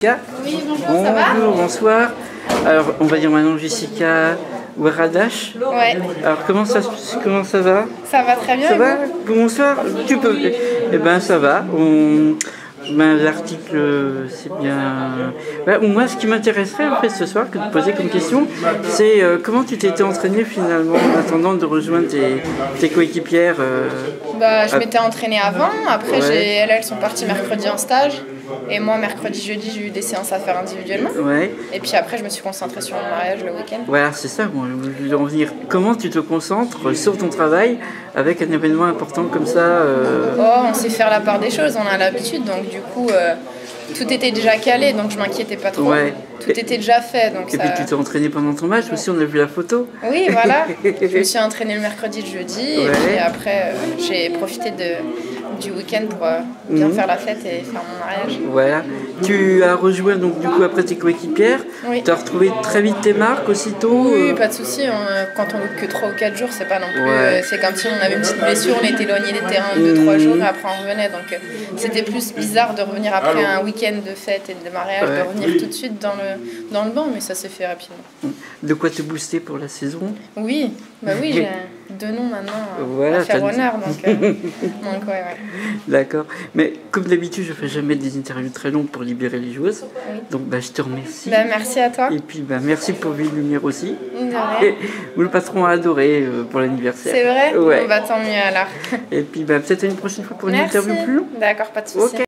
Oui, bonjour, ça va Bonjour, bonsoir. Alors, on va dire maintenant Jessica Waradash. Ouais, Alors, comment ça, comment ça va? Ça va très bien. Ça va? Bonsoir. Tu peux. Eh ben, ça va. On... Ben, L'article, c'est bien. Ben, moi, ce qui m'intéresserait en fait ce soir, que de poser comme question, c'est euh, comment tu t'étais entraîné finalement en attendant de rejoindre tes, tes coéquipières. euh, Bah, je m'étais entraînée avant. Après, Ouais. elles, elles sont parties mercredi en stage. Et moi, mercredi, jeudi, j'ai eu des séances à faire individuellement. Ouais. Et puis après, je me suis concentrée sur mon mariage le week-end. Voilà, c'est ça, moi, je voulais en venir. Comment tu te concentres sur ton travail avec un événement important comme ça euh, Oh, on sait faire la part des choses, on a l'habitude. Donc, du coup, euh, tout était déjà calé. Donc, je m'inquiétais pas trop. Ouais. Tout était déjà fait. Donc, Et ça... puis tu t'es entraîné pendant ton match aussi, on a vu la photo. Oui, voilà. je me suis entraînée le mercredi, le jeudi. Et puis après, euh, j'ai profité de, du week-end pour euh, bien Mhm. faire la fête et faire mon mariage. Voilà. Tu as rejoint donc du coup après tes coéquipières. Oui. Tu as retrouvé très vite tes marques aussitôt. Oui, euh, pas de souci. on- Quand on loupe que 3 ou 4 jours, c'est pas non plus. Ouais. euh, C'est comme si on avait une petite blessure, on était éloigné des terrains 2-3 Mhm. jours et après on revenait. Donc euh, c'était plus bizarre de revenir après un week-end de fête et de mariage, Ouais. de revenir tout de suite dans le, dans le banc, mais ça s'est fait rapidement. De quoi te booster pour la saison? Oui, bah oui, j'ai deux noms maintenant euh, Voilà, à faire honneur. Donc, euh, donc ouais, ouais. D'accord. Mais comme d'habitude, je fais jamais des interviews très longues pour libérer les joueuses. Oui. Donc bah, je te remercie. Bah, merci à toi. Et puis bah, merci pour Ville Lumière aussi. Et le patron a adoré euh, pour l'anniversaire. C'est vrai Ouais. Bon, bah tant mieux alors. Et puis bah, peut-être à une prochaine fois pour une Merci. interview plus longue. D'accord, pas de souci. Ok.